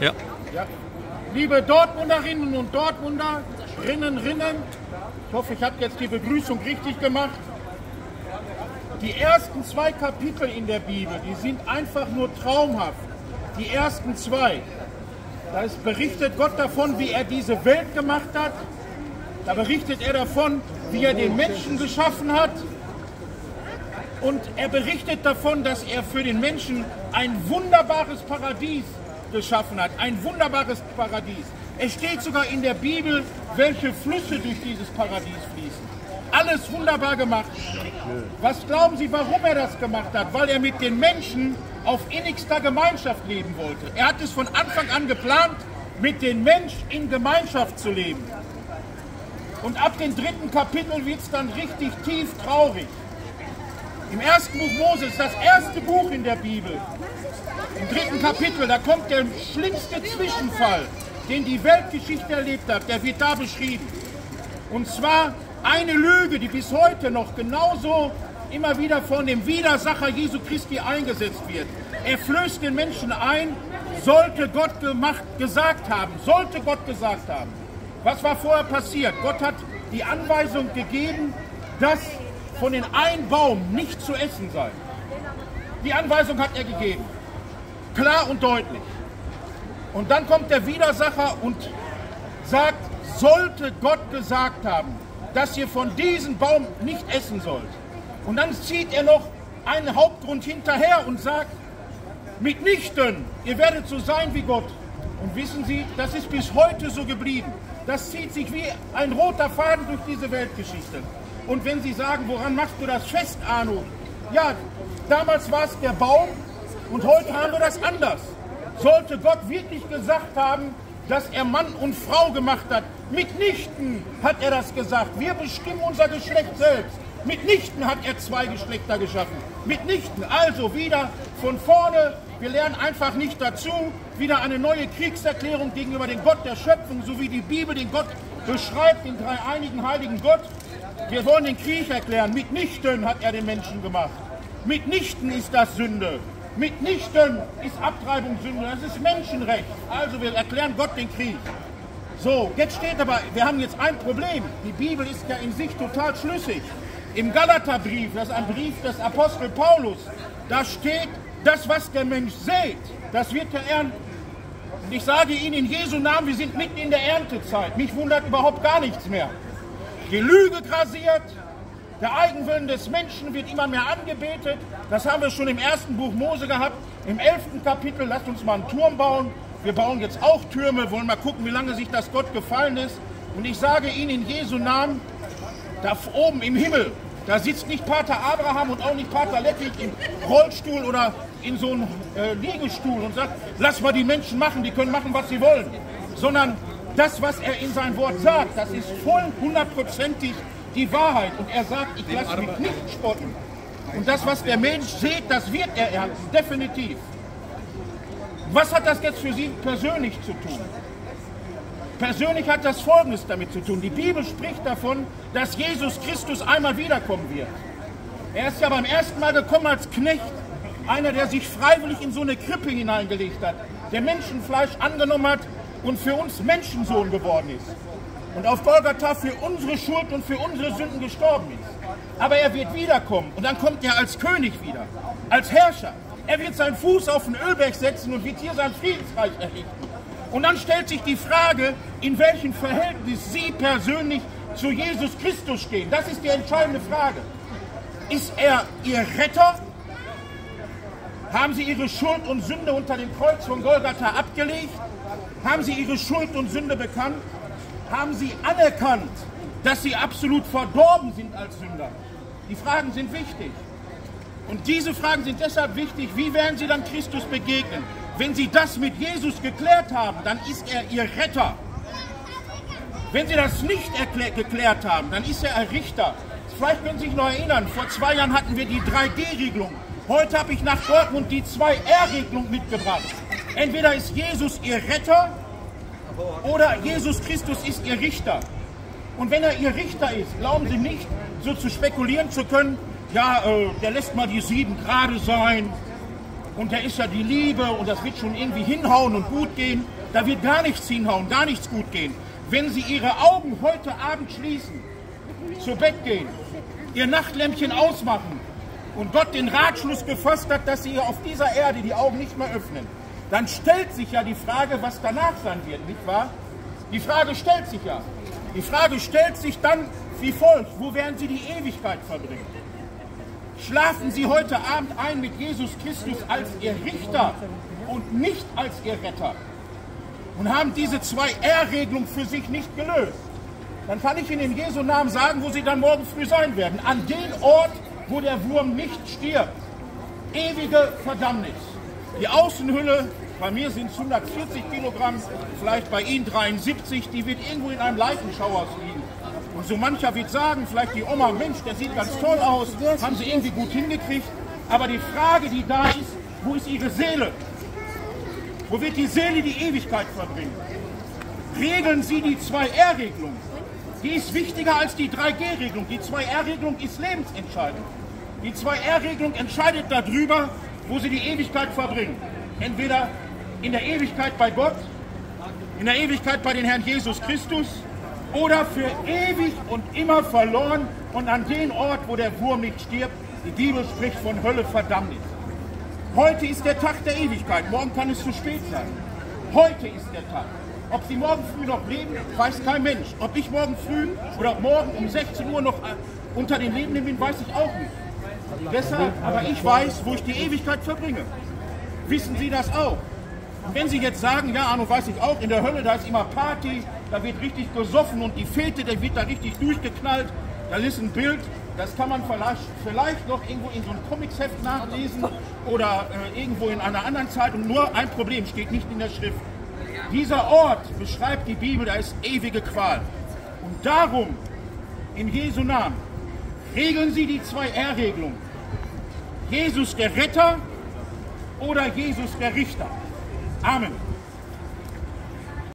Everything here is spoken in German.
Ja. Ja. Liebe Dortmunderinnen und Dortmunder, Rinnen, Rinnen, ich hoffe, ich habe jetzt die Begrüßung richtig gemacht. Die ersten zwei Kapitel in der Bibel, die sind einfach nur traumhaft. Die ersten zwei. Da ist berichtet Gott davon, wie er diese Welt gemacht hat. Da berichtet er davon, wie er den Menschen geschaffen hat. Und er berichtet davon, dass er für den Menschen ein wunderbares Paradies geschaffen hat. Ein wunderbares Paradies. Es steht sogar in der Bibel, welche Flüsse durch dieses Paradies fließen. Alles wunderbar gemacht. Was glauben Sie, warum er das gemacht hat? Weil er mit den Menschen auf innigster Gemeinschaft leben wollte. Er hat es von Anfang an geplant, mit den Menschen in Gemeinschaft zu leben. Und ab dem dritten Kapitel wird es dann richtig tief traurig. Im ersten Buch Moses, das erste Buch in der Bibel, im dritten Kapitel, da kommt der schlimmste Zwischenfall, den die Weltgeschichte erlebt hat, der wird da beschrieben. Und zwar eine Lüge, die bis heute noch genauso immer wieder von dem Widersacher Jesu Christi eingesetzt wird. Er flößt den Menschen ein, sollte Gott gemacht, gesagt haben, sollte Gott gesagt haben. Was war vorher passiert? Gott hat die Anweisung gegeben, dass von den einen Baum nicht zu essen sei. Die Anweisung hat er gegeben. Klar und deutlich. Und dann kommt der Widersacher und sagt, sollte Gott gesagt haben, dass ihr von diesem Baum nicht essen sollt. Und dann zieht er noch einen Hauptgrund hinterher und sagt, mitnichten, ihr werdet so sein wie Gott. Und wissen Sie, das ist bis heute so geblieben. Das zieht sich wie ein roter Faden durch diese Weltgeschichte. Und wenn Sie sagen, woran machst du das fest, Arno? Ja, damals war es der Baum und heute haben wir das anders. Sollte Gott wirklich gesagt haben, dass er Mann und Frau gemacht hat. Mitnichten hat er das gesagt. Wir bestimmen unser Geschlecht selbst. Mitnichten hat er zwei Geschlechter geschaffen. Mitnichten. Also wieder von vorne. Wir lernen einfach nicht dazu. Wieder eine neue Kriegserklärung gegenüber dem Gott der Schöpfung, so wie die Bibel den Gott beschreibt, den dreieinigen heiligen Gott. Wir wollen den Krieg erklären. Mitnichten hat er den Menschen gemacht. Mitnichten ist das Sünde. Mitnichten ist Abtreibung Sünde, das ist Menschenrecht. Also wir erklären Gott den Krieg. So, jetzt steht aber, wir haben jetzt ein Problem. Die Bibel ist ja in sich total schlüssig. Im Galaterbrief, das ist ein Brief des Apostel Paulus, da steht, das, was der Mensch sät, das wird er ernten. Und ich sage Ihnen in Jesu Namen, wir sind mitten in der Erntezeit. Mich wundert überhaupt gar nichts mehr. Die Lüge grasiert, der Eigenwillen des Menschen wird immer mehr angebetet. Das haben wir schon im ersten Buch Mose gehabt. Im elften Kapitel, lasst uns mal einen Turm bauen. Wir bauen jetzt auch Türme, wollen mal gucken, wie lange sich das Gott gefallen ist. Und ich sage Ihnen in Jesu Namen, da oben im Himmel, da sitzt nicht Pater Abraham und auch nicht Pater Leppich im Rollstuhl oder in so einem äh, Liegestuhl und sagt, lass mal die Menschen machen, die können machen, was sie wollen. Sondern das, was er in sein Wort sagt, das ist voll hundertprozentig die Wahrheit. Und er sagt, ich lasse mich nicht spotten. Und das, was der Mensch sieht, das wird er ernten, definitiv. Was hat das jetzt für Sie persönlich zu tun? Persönlich hat das Folgendes damit zu tun. Die Bibel spricht davon, dass Jesus Christus einmal wiederkommen wird. Er ist ja beim ersten Mal gekommen als Knecht, einer, der sich freiwillig in so eine Krippe hineingelegt hat, der Menschenfleisch angenommen hat und für uns Menschensohn geworden ist und auf Golgatha für unsere Schuld und für unsere Sünden gestorben ist. Aber er wird wiederkommen und dann kommt er als König wieder, als Herrscher. Er wird seinen Fuß auf den Ölberg setzen und wird hier sein Friedensreich errichten. Und dann stellt sich die Frage, in welchem Verhältnis Sie persönlich zu Jesus Christus stehen. Das ist die entscheidende Frage. Ist er Ihr Retter? Haben Sie Ihre Schuld und Sünde unter dem Kreuz von Golgatha abgelegt? Haben Sie Ihre Schuld und Sünde bekannt? haben sie anerkannt, dass sie absolut verdorben sind als Sünder? Die Fragen sind wichtig. Und diese Fragen sind deshalb wichtig, wie werden sie dann Christus begegnen? Wenn sie das mit Jesus geklärt haben, dann ist er ihr Retter. Wenn sie das nicht geklärt haben, dann ist er ein Richter. Vielleicht können Sie sich noch erinnern, vor zwei Jahren hatten wir die 3D-Regelung. Heute habe ich nach Dortmund die 2R-Regelung mitgebracht. Entweder ist Jesus Ihr Retter oder Jesus Christus ist Ihr Richter. Und wenn er Ihr Richter ist, glauben Sie nicht, so zu spekulieren zu können, ja, äh, der lässt mal die sieben gerade sein. und der ist ja die Liebe und das wird schon irgendwie hinhauen und gut gehen. Da wird gar nichts hinhauen, gar nichts gut gehen. Wenn Sie Ihre Augen heute Abend schließen, zu Bett gehen, Ihr Nachtlämpchen ausmachen und Gott den Ratschluss gefasst hat, dass Sie auf dieser Erde die Augen nicht mehr öffnen, dann stellt sich ja die Frage, was danach sein wird, nicht wahr? Die Frage stellt sich ja. Die Frage stellt sich dann wie folgt, wo werden Sie die Ewigkeit verbringen? Schlafen Sie heute Abend ein mit Jesus Christus als Ihr Richter und nicht als Ihr Retter und haben diese zwei R-Regelungen für sich nicht gelöst. Dann kann ich Ihnen in Jesu Namen sagen, wo Sie dann morgen früh sein werden. An den Ort, wo der Wurm nicht stirbt. Ewige Verdammnis. Die Außenhülle, bei mir sind es 140 Kilogramm, vielleicht bei Ihnen 73, die wird irgendwo in einem Leichenschauhaus liegen. Und so mancher wird sagen, vielleicht die Oma, Mensch, der sieht ganz toll aus, haben sie irgendwie gut hingekriegt. Aber die Frage, die da ist, wo ist ihre Seele? Wo wird die Seele die Ewigkeit verbringen? Regeln Sie die 2R-Regelung. Die ist wichtiger als die 3G-Regelung. Die 2R-Regelung ist lebensentscheidend. Die 2R-Regelung entscheidet darüber, wo Sie die Ewigkeit verbringen. Entweder in der Ewigkeit bei Gott, in der Ewigkeit bei den Herrn Jesus Christus oder für ewig und immer verloren und an den Ort, wo der Wurm nicht stirbt. Die Bibel spricht von Hölle, Verdammnis. Heute ist der Tag der Ewigkeit, morgen kann es zu spät sein. Heute ist der Tag. Ob Sie morgen früh noch leben, weiß kein Mensch. Ob ich morgen früh oder morgen um 16 Uhr noch äh, unter den Lebenden bin, weiß ich auch nicht. Deshalb, aber ich weiß, wo ich die Ewigkeit verbringe. Wissen Sie das auch? Und wenn Sie jetzt sagen, ja, Arno, weiß ich auch, in der Hölle, da ist immer Party, da wird richtig gesoffen und die Fete, der wird da richtig durchgeknallt, da ist ein Bild, das kann man vielleicht, vielleicht noch irgendwo in so einem Comicsheft nachlesen oder äh, irgendwo in einer anderen Zeitung. Nur ein Problem steht nicht in der Schrift. Dieser Ort beschreibt die Bibel, da ist ewige Qual. Und darum, in Jesu Namen, regeln Sie die zwei R-Regelung. Jesus der Retter oder Jesus der Richter. Amen.